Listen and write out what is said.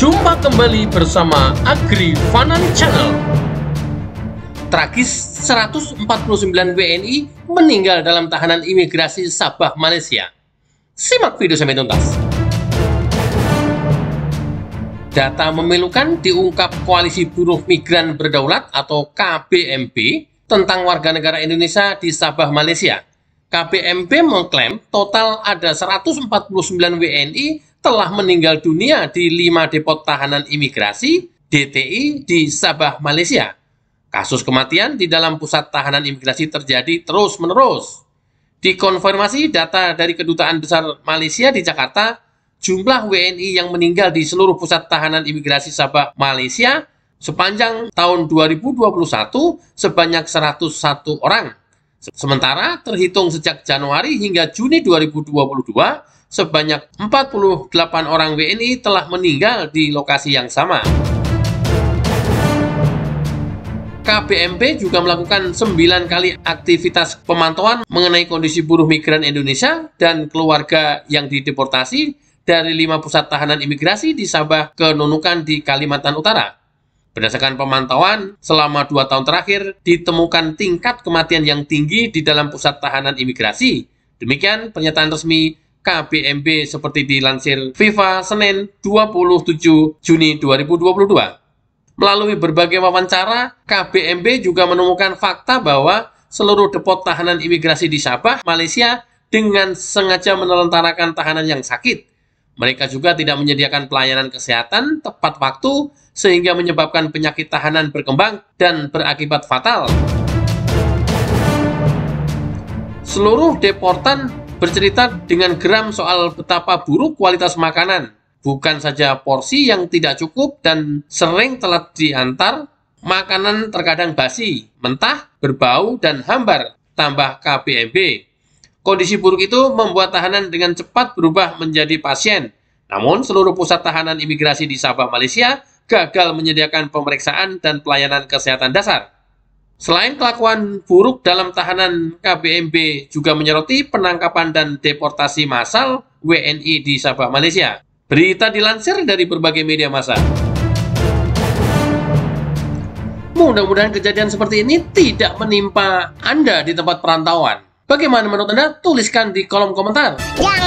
Jumpa kembali bersama Agri Fanan Channel. Tragis 149 WNI meninggal dalam tahanan imigrasi Sabah, Malaysia. Simak video sampai tuntas. Data memilukan diungkap Koalisi Buruh Migran Berdaulat atau KBMB tentang warga negara Indonesia di Sabah, Malaysia. KBMB mengklaim total ada 149 WNI telah meninggal dunia di lima depot tahanan imigrasi DTI di Sabah, Malaysia. Kasus kematian di dalam pusat tahanan imigrasi terjadi terus-menerus. Dikonfirmasi data dari Kedutaan Besar Malaysia di Jakarta, jumlah WNI yang meninggal di seluruh pusat tahanan imigrasi Sabah, Malaysia sepanjang tahun 2021 sebanyak 101 orang Sementara terhitung sejak Januari hingga Juni 2022, sebanyak 48 orang WNI telah meninggal di lokasi yang sama. KBMP juga melakukan 9 kali aktivitas pemantauan mengenai kondisi buruh migran Indonesia dan keluarga yang dideportasi dari lima pusat tahanan imigrasi di Sabah ke Nunukan di Kalimantan Utara. Berdasarkan pemantauan, selama dua tahun terakhir ditemukan tingkat kematian yang tinggi di dalam pusat tahanan imigrasi. Demikian pernyataan resmi KBMB seperti dilansir FIFA Senin 27 Juni 2022. Melalui berbagai wawancara, KBMB juga menemukan fakta bahwa seluruh depot tahanan imigrasi di Sabah, Malaysia dengan sengaja menelentarakan tahanan yang sakit mereka juga tidak menyediakan pelayanan kesehatan tepat waktu sehingga menyebabkan penyakit tahanan berkembang dan berakibat fatal. Seluruh deportan bercerita dengan geram soal betapa buruk kualitas makanan. Bukan saja porsi yang tidak cukup dan sering telat diantar, makanan terkadang basi, mentah, berbau, dan hambar, tambah KBMB. Kondisi buruk itu membuat tahanan dengan cepat berubah menjadi pasien. Namun, seluruh pusat tahanan imigrasi di Sabah, Malaysia gagal menyediakan pemeriksaan dan pelayanan kesehatan dasar. Selain kelakuan buruk dalam tahanan KBMB juga menyoroti penangkapan dan deportasi massal WNI di Sabah, Malaysia. Berita dilansir dari berbagai media massa. Mudah-mudahan kejadian seperti ini tidak menimpa Anda di tempat perantauan. Bagaimana menurut Anda? Tuliskan di kolom komentar. Ya.